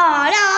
hará.